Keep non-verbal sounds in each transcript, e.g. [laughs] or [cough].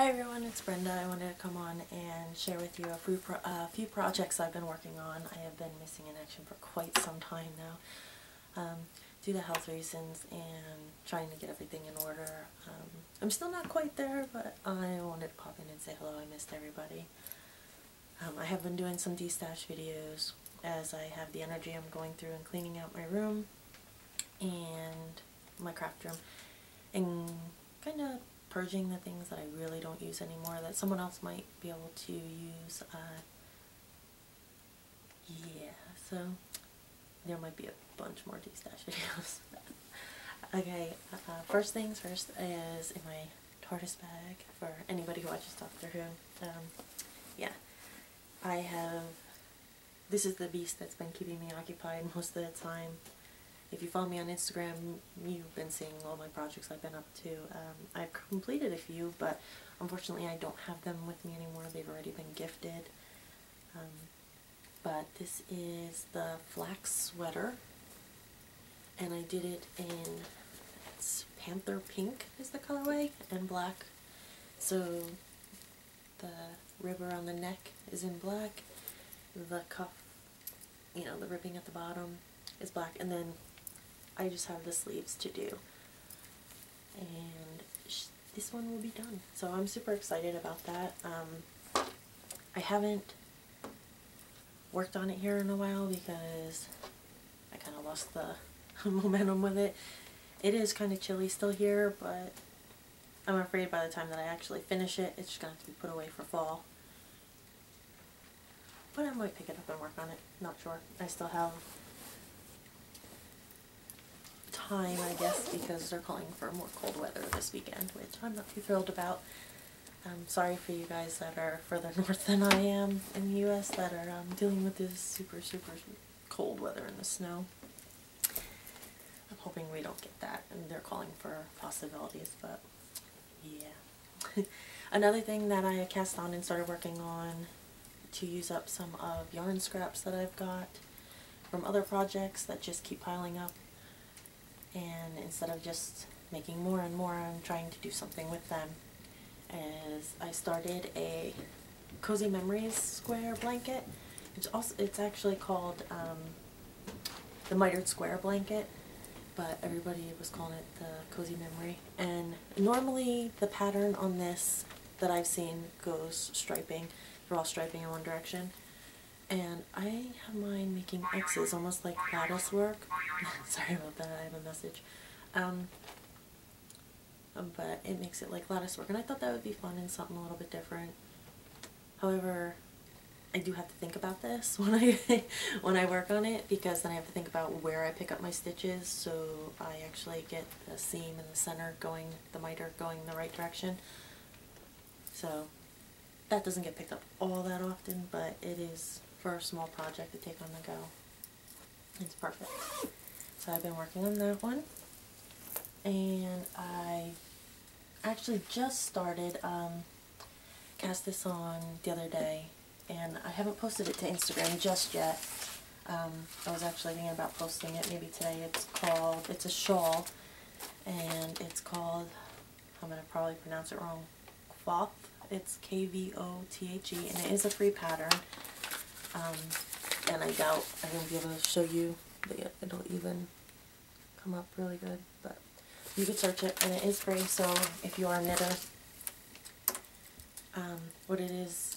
Hi everyone, it's Brenda. I wanted to come on and share with you a few, pro few projects I've been working on. I have been missing in action for quite some time now um, due to health reasons and trying to get everything in order. Um, I'm still not quite there, but I wanted to pop in and say hello. I missed everybody. Um, I have been doing some destash videos as I have the energy I'm going through and cleaning out my room and my craft room and kind of purging the things that I really don't use anymore that someone else might be able to use. Uh, yeah, so there might be a bunch more D-Stash [laughs] videos. okay, uh, first things first is in my TARDIS bag for anybody who watches Doctor Who. Um, yeah, I have, this is the beast that's been keeping me occupied [laughs] most of the time. If you follow me on Instagram, you've been seeing all my projects I've been up to. Um, I've completed a few, but unfortunately I don't have them with me anymore. They've already been gifted. Um, but this is the flax sweater, and I did it in, it's Panther Pink is the colorway, and black. So the rib around the neck is in black, the cuff, you know, the ribbing at the bottom is black, and then I just have the sleeves to do. And this one will be done. So I'm super excited about that. Um, I haven't worked on it here in a while because I kind of lost the [laughs] momentum with it. It is kind of chilly still here, but I'm afraid by the time that I actually finish it, it's just going to have to be put away for fall. But I might pick it up and work on it. Not sure. I still have time, I guess, because they're calling for more cold weather this weekend, which I'm not too thrilled about. I'm sorry for you guys that are further [laughs] north than I am in the U.S. that are um, dealing with this super, super cold weather and the snow. I'm hoping we don't get that, and they're calling for possibilities, but yeah. [laughs] Another thing that I cast on and started working on to use up some of yarn scraps that I've got from other projects that just keep piling up and instead of just making more and more I'm trying to do something with them as I started a Cozy Memories square blanket. It's also it's actually called um, the mitered square blanket but everybody was calling it the cozy memory. And normally the pattern on this that I've seen goes striping. They're all striping in one direction and I have mine making X's, almost like lattice work. [laughs] Sorry about that, I have a message. Um, but it makes it like lattice work, and I thought that would be fun and something a little bit different. However, I do have to think about this [laughs] when I when I work on it because then I have to think about where I pick up my stitches so I actually get the seam in the center going, the miter going the right direction. So that doesn't get picked up all that often, but it is for a small project to take on the go. It's perfect. So I've been working on that one. And I actually just started um, cast this on the other day. And I haven't posted it to Instagram just yet. Um, I was actually thinking about posting it maybe today. It's called, it's a shawl. And it's called, I'm going to probably pronounce it wrong, Kvothe. It's K-V-O-T-H-E. And it is a free pattern. Um, and I doubt I won't be able to show you that it'll even come up really good, but you could search it and it is free, so if you are a knitter, um, what it is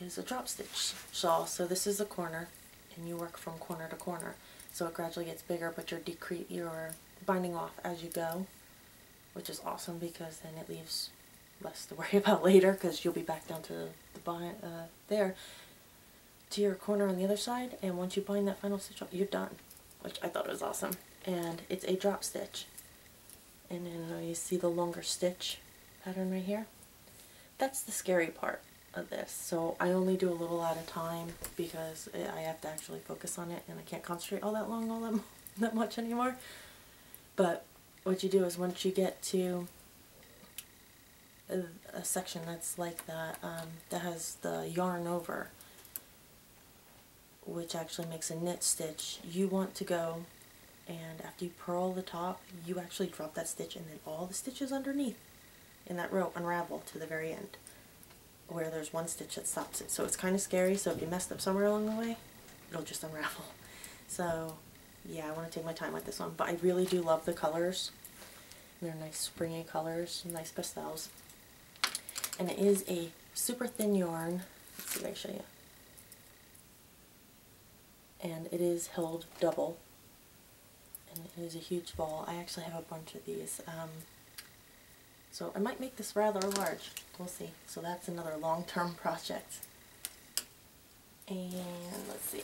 is a drop stitch shawl. So this is a corner and you work from corner to corner. So it gradually gets bigger, but you're decrease you're binding off as you go, which is awesome because then it leaves less to worry [laughs] about later because you'll be back down to uh, there to your corner on the other side and once you bind that final stitch up you're done which I thought was awesome. And it's a drop stitch. And then uh, you see the longer stitch pattern right here? That's the scary part of this. So I only do a little at a time because I have to actually focus on it and I can't concentrate all that long all that, [laughs] that much anymore. But what you do is once you get to a, section that's like that, um, that has the yarn over, which actually makes a knit stitch, you want to go and after you purl the top, you actually drop that stitch and then all the stitches underneath in that row unravel to the very end where there's one stitch that stops it. So it's kind of scary, so if you messed up somewhere along the way, it'll just unravel. [laughs] So yeah, I want to take my time with this one, but I really do love the colors. They're nice springy colors, nice pastels. And it is a super thin yarn. Let's see if I can show you. And it is held double. And it is a huge ball. I actually have a bunch of these. Um, so I might make this rather large. We'll see. So that's another long-term [laughs] project. And let's see.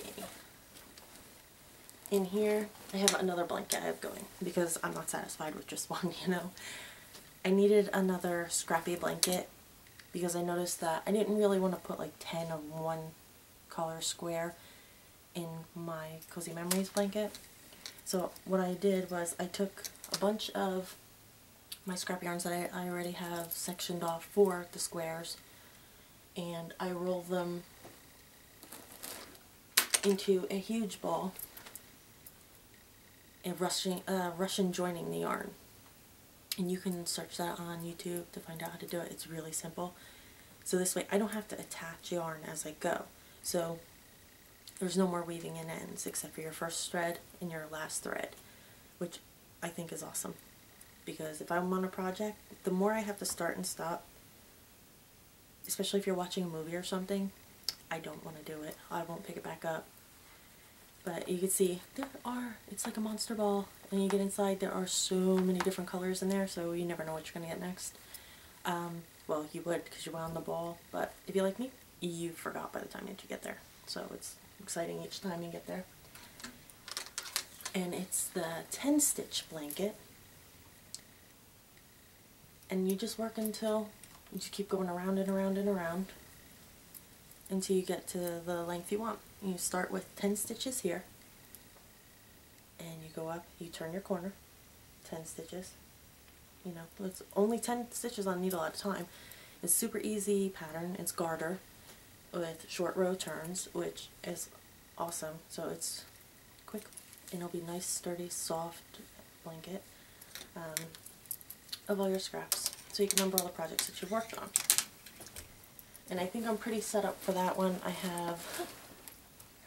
In here, I have another blanket I have going because I'm not satisfied with just [laughs] one, you know. I needed another scrappy blanket because I noticed that I didn't really want to put like 10 of one color square in my Cozy Memories blanket. So what I did was I took a bunch of my scrap yarns that I, I already have sectioned off for the squares and I roll them into a huge ball and Russian, uh, Russian joining the yarn. And you can search that on YouTube to find out how to do it. It's really simple. So this way I don't have to attach yarn as I go. So there's no more weaving in ends except for your first thread and your last thread, which I think is awesome because if I'm on a project, the more I have to start and stop, especially if you're watching a movie or something, I don't want to do it. I won't pick it back up. But you can see there are, it's like a monster ball and you get inside, there are so many different colors in there so you never know what you're going to get next. Um, well, you would because you wound the ball, but if you're like me, you forgot by the time that you get there. So it's exciting each time you get there. And it's the 10 stitch blanket and you just work until you just keep going around and around and around until you get to the length you want. You start with 10 stitches here and you go up, you turn your corner, 10 stitches. You know, it's only 10 stitches on needle at a time. It's super easy pattern. It's garter with short row turns, which is awesome. So it's quick and it'll be nice, sturdy, soft blanket. Um, of all your scraps so you can number all the projects that you've worked on. And I think I'm pretty set up for that one. I have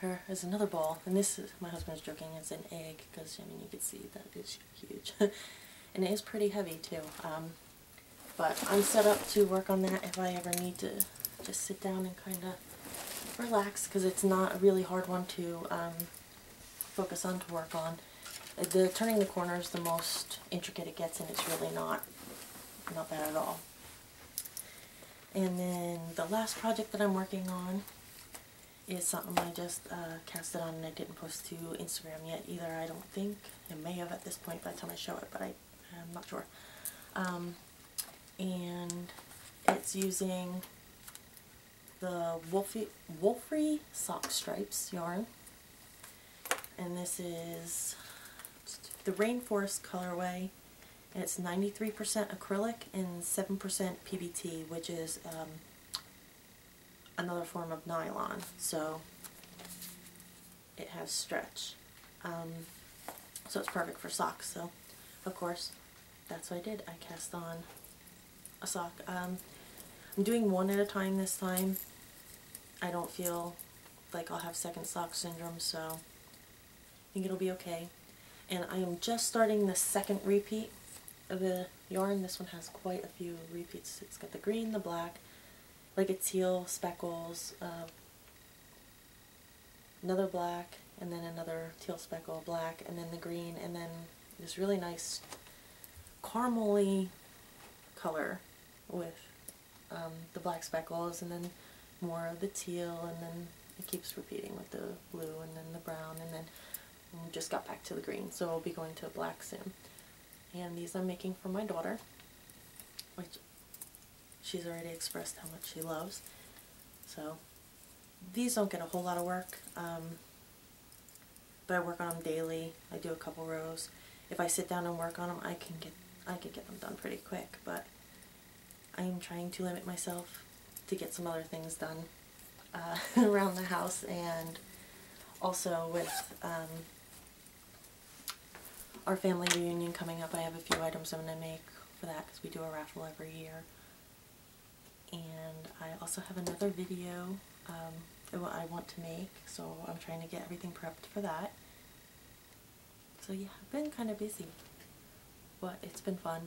her as another ball, and this is, my husband's joking, it's an egg, because, I mean, you can see that it's huge. [laughs] and it is pretty heavy, too. Um, but I'm set up to work on that if I ever need to just sit down and kind of relax, because it's not a really hard one to um, focus on to work on. The turning the corner is the most intricate it gets and it's really not, not bad at all. And then the last project that I'm working on is something I just uh, casted on and I didn't post to Instagram yet either, I don't think. It may have at this point by the time I show it, but I, I'm not sure. Um, and it's using the Wolfie, Wolfrey Sock Stripes yarn. And this is the Rainforest colorway and it's 93% acrylic and 7% PBT which is um, another form of nylon so it has stretch. Um, so it's perfect for socks so of course that's what I did. I cast on a sock. Um, I'm doing one at a time this time. I don't feel like I'll have second sock syndrome so I think it'll be okay. And I am just starting the second repeat of the yarn. This one has quite a few repeats. It's got the green, the black, like a teal, speckles, uh, another black, and then another teal speckle, black, and then the green, and then this really nice caramely color with um, the black speckles, and then more of the teal, and then it keeps repeating with the blue, and then the brown, and then just got back to the green, so I'll be going to black soon. And these I'm making for my daughter, which she's already expressed how much she loves. So these don't get a whole lot of work, um, but I work on them daily. I do a couple rows. If I sit down and work on them, I can get I can get them done pretty quick. But I am trying to limit myself to get some other things done uh, [laughs] around the house and also with um, our family reunion coming up, I have a few items I'm going to make for that because we do a raffle every year. And I also have another video um, that I want to make, so I'm trying to get everything prepped for that. So yeah, I've been kind of busy, but it's been fun.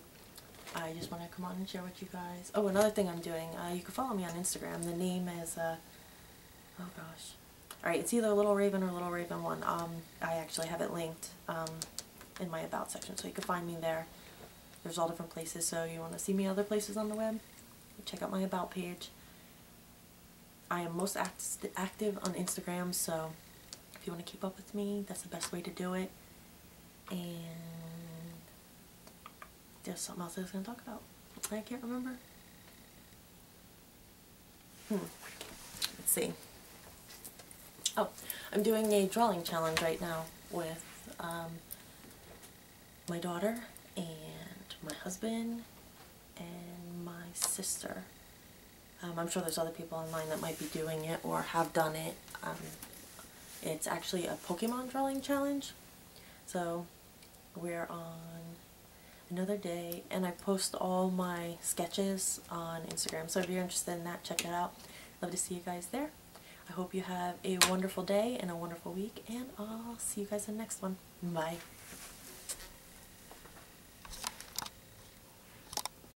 I just want to come on and share with you guys. Oh, another thing I'm doing, uh, you can follow me on Instagram. The name is, uh, oh gosh. Alright, it's either Little Raven or Little Raven 1. Um, I actually have it linked um, in my About section, so you can find me there. There's all different places, so you want to see me other places on the web, check out my About page. I am most act active on Instagram, so if you want to keep up with me, that's the best way to do it. And there's something else I was going to talk about. I can't remember. Hmm. Let's see. Oh, I'm doing a drawing challenge right now with um, my daughter and my husband and my sister. Um, I'm sure there's other people online that might be doing it or have done it. Um, it's actually a Pokemon drawing challenge. So we're on another day and I post all my sketches on Instagram. So if you're interested in that, check it out. Love to see you guys there. I hope you have a wonderful day and a wonderful week and I'll see you guys in the next one. Bye.